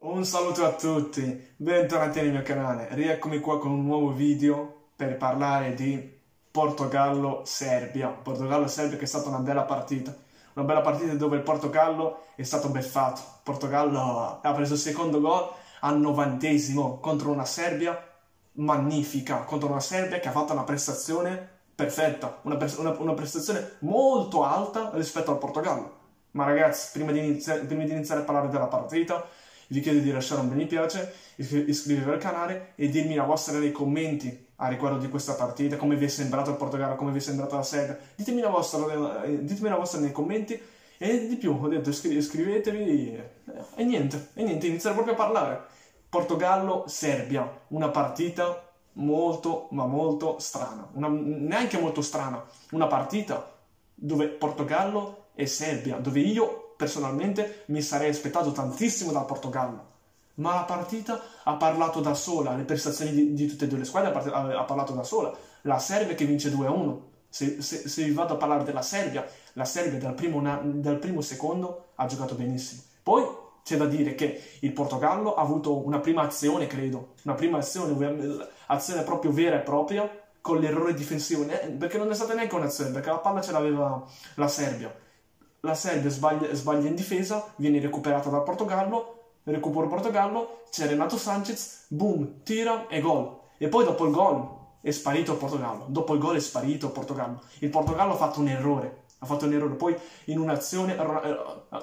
Un saluto a tutti, bentornati nel mio canale, rieccomi qua con un nuovo video per parlare di Portogallo-Serbia. Portogallo-Serbia che è stata una bella partita, una bella partita dove il Portogallo è stato beffato. Portogallo ha preso il secondo gol al novantesimo contro una Serbia magnifica, contro una Serbia che ha fatto una prestazione perfetta, una, una, una prestazione molto alta rispetto al Portogallo. Ma ragazzi, prima di, prima di iniziare a parlare della partita, vi chiedo di lasciare un mi piace, iscrivervi al canale e dirmi la vostra nei commenti a riguardo di questa partita, come vi è sembrato il Portogallo, come vi è sembrata la Serbia. Ditemi la vostra, eh, ditemi la vostra nei commenti e di più, ho detto iscrivetevi e niente, e niente, iniziare proprio a parlare. Portogallo-Serbia, una partita molto ma molto strana, una, neanche molto strana, una partita dove Portogallo e Serbia, dove io personalmente mi sarei aspettato tantissimo dal Portogallo. Ma la partita ha parlato da sola, le prestazioni di, di tutte e due le squadre ha, ha, parlato da sola. La Serbia che vince 2-1. Se, se, se, vi vado a parlare della Serbia, la Serbia dal primo, dal primo secondo ha giocato benissimo. Poi c'è da dire che il Portogallo ha avuto una prima azione, credo, una prima azione, azione proprio vera e propria, con l'errore difensivo, perché non è stata neanche un'azione, perché la palla ce l'aveva la Serbia la Serbia sbaglia, sbaglia in difesa, viene recuperata dal Portogallo, recupero Portogallo, c'è Renato Sanchez, boom, tira e gol. E poi dopo il gol è sparito il Portogallo, dopo il gol è sparito il Portogallo. Il Portogallo ha fatto un errore, ha fatto un errore. Poi in un'azione eh,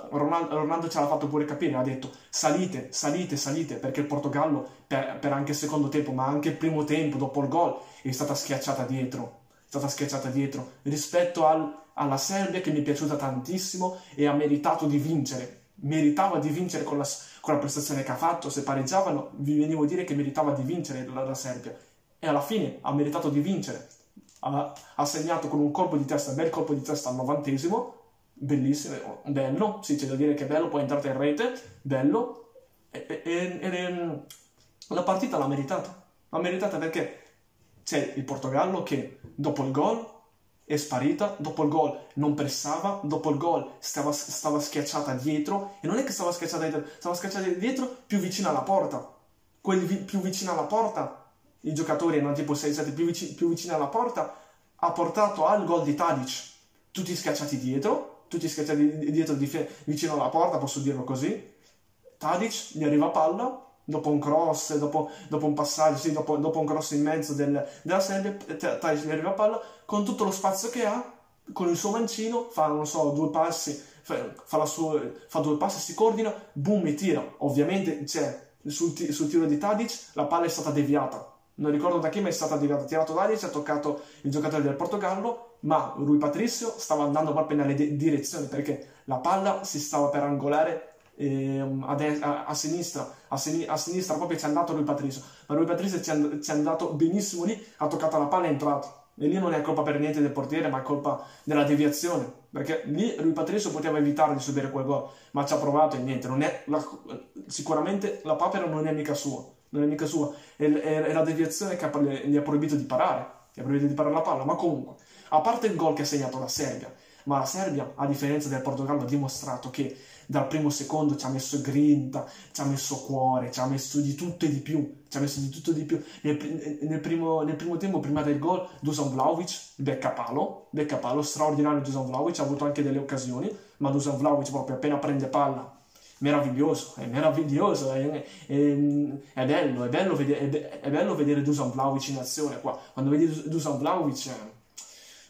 Ronaldo, ce l'ha fatto pure capire, ha detto salite, salite, salite, perché il Portogallo per, per anche il secondo tempo, ma anche il primo tempo, dopo il gol, è stata schiacciata dietro, stata schiacciata dietro rispetto al alla Serbia che mi è piaciuta tantissimo e ha meritato di vincere. Meritava di vincere con la, con la prestazione che ha fatto. Se pareggiavano, vi venivo a dire che meritava di vincere la, la Serbia. E alla fine ha meritato di vincere. Ha, ha, segnato con un colpo di testa, bel colpo di testa al novantesimo. Bellissimo, bello. Sì, c'è da dire che è bello. Poi è entrata in rete, bello. E, e, e, e la partita l'ha meritata. L'ha meritata perché c'è il Portogallo che dopo il gol è sparita, dopo il gol non pressava, dopo il gol stava, stava, schiacciata dietro e non è che stava schiacciata dietro, stava schiacciata dietro più vicino alla porta. Quelli vi, più vicino alla porta, i giocatori erano tipo 6-7 più, vic- più vicini alla porta, ha portato al gol di Tadic. Tutti schiacciati dietro, tutti schiacciati dietro di, vicino alla porta, posso dirlo così. Tadic gli arriva palla, dopo un cross, dopo, dopo un passaggio, sì, dopo, dopo, un cross in mezzo del, della Serbia, Tadic gli arriva a palla con tutto lo spazio che ha, con il suo mancino, fa, non so, due passi, fa, fa, sua, fa due passi, si coordina, boom e tira. Ovviamente c'è sul, sul, tiro di Tadic la palla è stata deviata. Non ricordo da chi, ma è stata deviata. Tirato Tadic, ha toccato il giocatore del Portogallo, ma Rui Patricio stava andando proprio nelle direzioni perché la palla si stava per angolare ehm, a, de- a, a, sinistra, a, sin- a, sinistra proprio ci è andato lui Patrizio, ma lui Patrizio ci è, è andato benissimo lì, ha toccato la palla e è entrato. E lì non è colpa per niente del portiere, ma è colpa della deviazione. Perché lì lui Patrizio poteva evitare di subire quel gol, ma ci ha provato e niente. La, sicuramente la papera non è mica sua, non è mica sua. È, è, è la deviazione che gli ha proibito di parare, gli ha proibito di parare la palla. Ma comunque, a parte il gol che ha segnato la Serbia, ma la Serbia, a differenza del Portogallo, ha dimostrato che dal primo secondo ci ha messo grinta, ci ha messo cuore, ci ha messo di tutto e di più, ci ha messo di tutto e di più. Nel, nel, primo, nel primo, tempo, prima del gol, Dusan Vlaovic, becca palo, becca palo, straordinario Dusan Vlaovic, ha avuto anche delle occasioni, ma Dusan Vlaovic proprio appena prende palla meraviglioso, è meraviglioso, è, è, è bello, è bello, vedere, è, bello vedere Dusan Vlaovic in azione qua. Quando vedi Dusan Vlaovic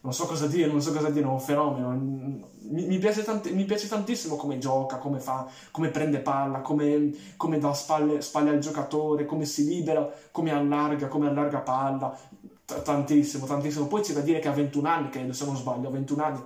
non so cosa dire, non so cosa dire, è un fenomeno. Mi, mi, piace, tanti, mi piace, tantissimo come gioca, come fa, come prende palla, come, come dà spalle, spalle, al giocatore, come si libera, come allarga, come allarga palla. T- tantissimo, tantissimo. Poi c'è da dire che ha 21 anni, credo, se non sbaglio, ha 21 anni.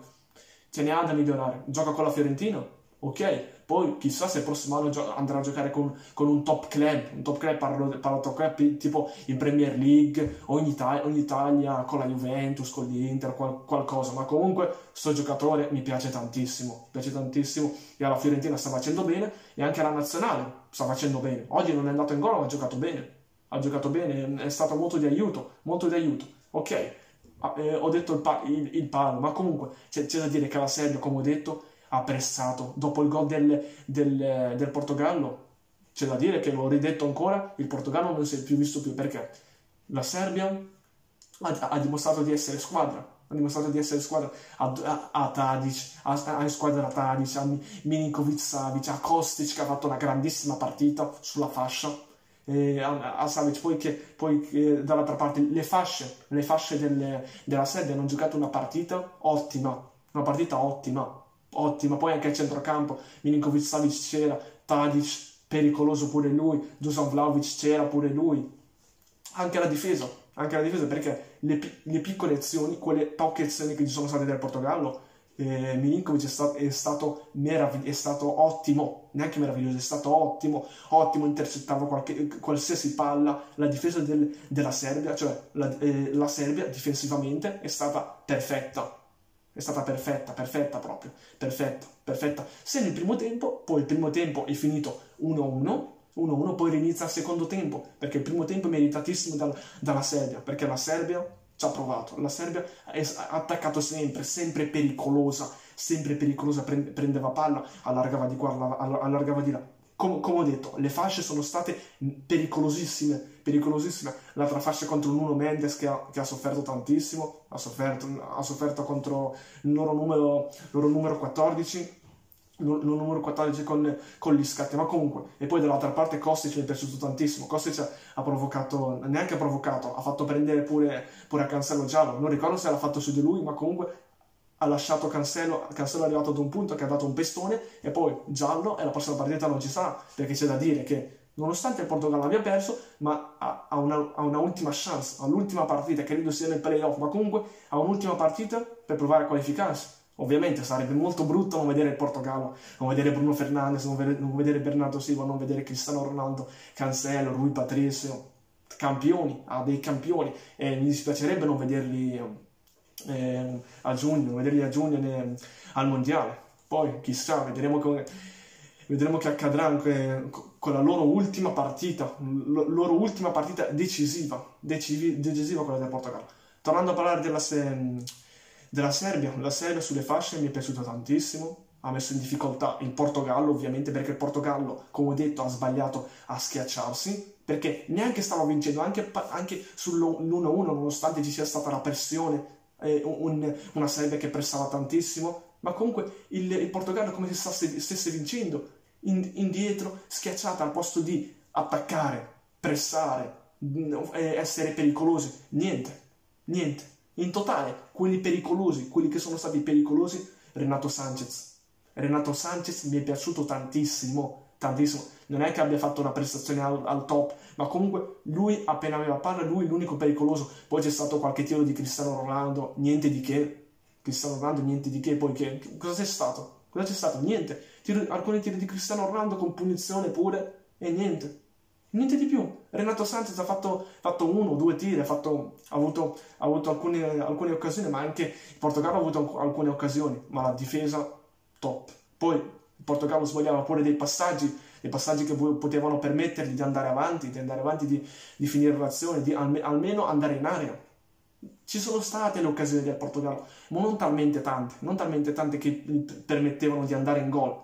Ce ne ha da migliorare. Gioca con la Fiorentina, ok, poi chissà se il prossimo anno gio- andrà a giocare con, con, un top club, un top club parlo, parlo top club tipo in Premier League o in, o in Italia con la Juventus, con l'Inter, qual- qualcosa, ma comunque sto giocatore mi piace tantissimo, piace tantissimo. E alla Fiorentina sta facendo bene e anche alla nazionale sta facendo bene. Oggi non è andato in gol ma ha giocato bene, ha giocato bene, è stato molto di aiuto, molto di aiuto, ok. Ah, eh, ho detto il, pa- il, il palo, ma comunque c'è, c'è da dire che la Serbia, come ho detto, ha pressato. Dopo il gol del, del, del Portogallo, C'è da dire che, l'ho ridetto ancora, il Portogallo non si è più visto più perché la Serbia ha, ha dimostrato di essere squadra, ha dimostrato di essere squadra. A, a, Tadic, a, a squadra a Tadic, a Milinkovic Savic, a Kostic che ha fatto una grandissima partita sulla fascia, eh, a, a Savic, poi che, poi che dall'altra parte le fasce, le fasce delle, della Serbia hanno giocato una partita ottima, una partita ottima, ottima, poi anche a centrocampo Milinkovic Savic c'era, Tadic pericoloso pure lui, Dusan Vlaovic c'era pure lui, anche la difesa, anche la difesa perché le, le, piccole azioni, quelle poche azioni che ci sono state del Portogallo, eh, Milinkovic è stato, è, stato è stato ottimo, neanche meraviglioso, è stato ottimo, ottimo, intercettava qualche, qualsiasi palla, la difesa del, della Serbia, cioè la, eh, la Serbia difensivamente è stata perfetta, è stata perfetta, perfetta proprio, perfetta, perfetta. Se nel primo tempo, poi il primo tempo è finito 1-1, 1-1, poi rinizia il secondo tempo, perché il primo tempo è meritatissimo dal, dalla Serbia, perché la Serbia ci ha provato, la Serbia ha attaccato sempre, sempre pericolosa, sempre pericolosa, prendeva palla, allargava di qua, allargava di là. Come, come ho detto, le fasce sono state pericolosissime, pericolosissime. L'altra fascia contro Nuno Mendes che ha, che ha sofferto tantissimo, ha sofferto, ha sofferto contro il loro numero, loro numero 14, il numero 14 con, con, gli scatti, ma comunque, e poi dall'altra parte Kostic mi è piaciuto tantissimo, Kostic ha provocato, neanche ha provocato, ha fatto prendere pure, pure a Cancello giallo, non ricordo se l'ha fatto su di lui, ma comunque ha lasciato Cancello, Cancello è arrivato ad un punto che ha dato un pestone e poi giallo e la prossima partita non ci sarà, perché c'è da dire che nonostante il Portogallo abbia perso, ma ha, ha, una, ha una, ultima chance, ha l'ultima partita, credo sia nel playoff, ma comunque ha un'ultima partita per provare a qualificarsi. Ovviamente sarebbe molto brutto non vedere il Portogallo, non vedere Bruno Fernandes, non vedere, non vedere Bernardo Silva, non vedere Cristiano Ronaldo, Cancelo, Rui Patricio, campioni, ha dei campioni e mi dispiacerebbe non vederli eh, a giugno, vederli a giugno ne, al mondiale. Poi chissà, vedremo come, vedremo che accadrà anche con la loro ultima partita, la loro ultima partita decisiva, decisiva quella del Portogallo. Tornando a parlare della, della Serbia. La Serbia sulle fasce mi è piaciuta tantissimo, ha messo in difficoltà il Portogallo ovviamente perché il Portogallo, come ho detto, ha sbagliato a schiacciarsi perché neanche stava vincendo, anche, anche sull'1-1 nonostante ci sia stata la pressione, eh, un, una Serbia che pressava tantissimo, ma comunque il, il Portogallo come se stesse, stesse vincendo, in, indietro, schiacciata al posto di attaccare, pressare, essere pericolosi, niente, niente. In totale, quelli pericolosi, quelli che sono stati pericolosi, Renato Sanchez. Renato Sanchez mi è piaciuto tantissimo, tantissimo. Non è che abbia fatto una prestazione al, al top, ma comunque lui appena aveva palla, lui l'unico pericoloso. Poi c'è stato qualche tiro di Cristiano Ronaldo, niente di che. Cristiano Ronaldo, niente di che. Poi che, cosa c'è stato? Cosa c'è stato? Niente. Tiro, alcuni tiri di Cristiano Ronaldo con punizione pure e niente. Niente di più. Renato Sanchez ha fatto, fatto uno, due tiri, ha, fatto, ha avuto, ha avuto alcune, alcune, occasioni, ma anche il Portogallo ha avuto alcune occasioni, ma la difesa top. Poi il Portogallo sbagliava pure dei passaggi, dei passaggi che potevano permettergli di andare avanti, di andare avanti, di, di finire l'azione, di alme, almeno andare in area. Ci sono state le occasioni del Portogallo, ma non talmente tante, non talmente tante che permettevano di andare in gol.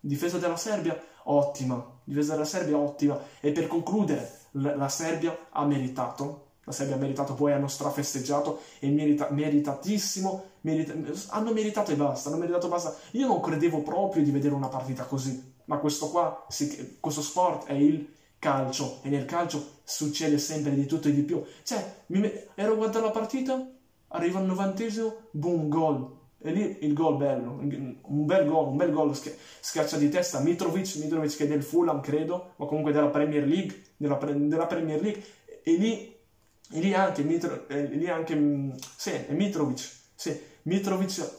Difesa della Serbia, ottima. Difesa della Serbia, ottima. E per concludere, la Serbia ha meritato. La Serbia ha meritato, poi hanno strafesteggiato e merita, meritatissimo. Merita, hanno meritato e basta. Hanno meritato e basta. Io non credevo proprio di vedere una partita così. Ma questo qua, questo sport è il calcio. E nel calcio succede sempre di tutto e di più. Cioè, mi, ero a guardare la partita, arriva al novantesimo, boom, gol e lì il gol bello, un bel gol, un bel gol schiaccia di testa. Mitrovic, Mitrovic che è del Fulham credo, ma comunque della Premier League, della, della Premier League. E lì, e lì anche, Mitro, eh, lì anche mm, sì, Mitrovic, sì, Mitrovic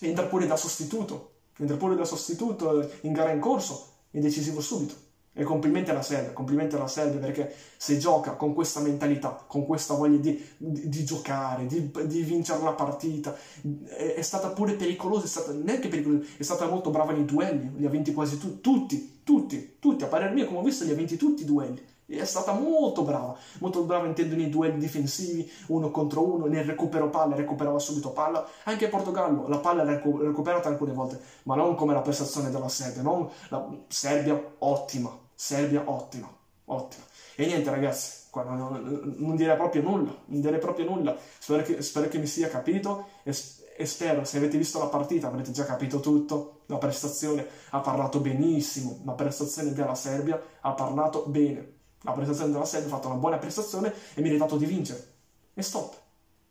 entra pure da sostituto, entra pure da sostituto in gara in corso, è decisivo subito. E complimenti alla Serbia, complimenti alla Serbia perché se gioca con questa mentalità, con questa voglia di, di, di giocare, di, di, vincere la partita, è, è, stata pure pericolosa, è stata neanche pericolosa, è stata molto brava nei duelli, li ha vinti quasi tu, tutti, tutti, tutti, a parer mio come ho visto li ha vinti tutti i duelli. È stata molto brava, molto brava intendo nei duelli difensivi, uno contro uno, nel recupero palla, recuperava subito palla. Anche Portogallo, la palla l'ha recuperata alcune volte, ma non come la prestazione della Serbia, non la Serbia ottima, Serbia ottima, ottima. E niente ragazzi, non, non direi proprio nulla, non direi proprio nulla. Spero che, spero che mi sia capito e, e, spero, se avete visto la partita, avrete già capito tutto. La prestazione ha parlato benissimo, la prestazione della Serbia ha parlato bene. La prestazione della Serbia ha fatto una buona prestazione e meritato di vincere. E stop,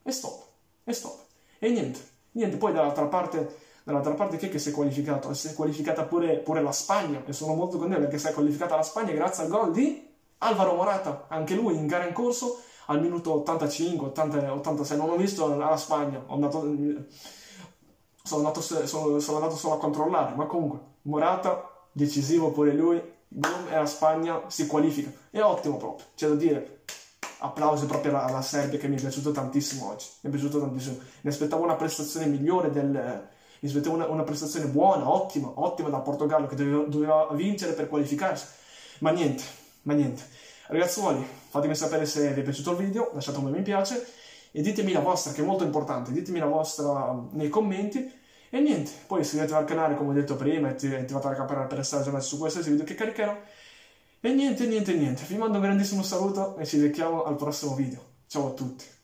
e stop, e stop. E niente, niente. Poi dall'altra parte dall'altra parte chi è che si è qualificato? Si è qualificata pure, pure la Spagna e sono molto contento perché si è qualificata la Spagna grazie al gol di Alvaro Morata, anche lui in gara in corso al minuto 85, 80, 86, non ho visto la Spagna, andato, sono, andato, sono, sono, andato, solo a controllare, ma comunque Morata, decisivo pure lui, boom, e la Spagna si qualifica, è ottimo proprio, c'è da dire, applausi proprio alla, alla Serbia che mi è piaciuto tantissimo oggi, mi è piaciuto tantissimo, mi aspettavo una prestazione migliore del, mi aspettavo una, una prestazione buona, ottima, ottima da Portogallo che doveva, doveva vincere per qualificarsi, ma niente ma niente. Ragazzuoli, fatemi sapere se vi è piaciuto il video, lasciate un mi piace e ditemi la vostra, che è molto importante, ditemi la vostra nei commenti. E niente, poi iscrivetevi al canale come ho detto prima e attivate la campanella per restare aggiornati su qualsiasi video che caricherò. E niente, niente, niente, vi mando un grandissimo saluto e ci vediamo al prossimo video. Ciao a tutti.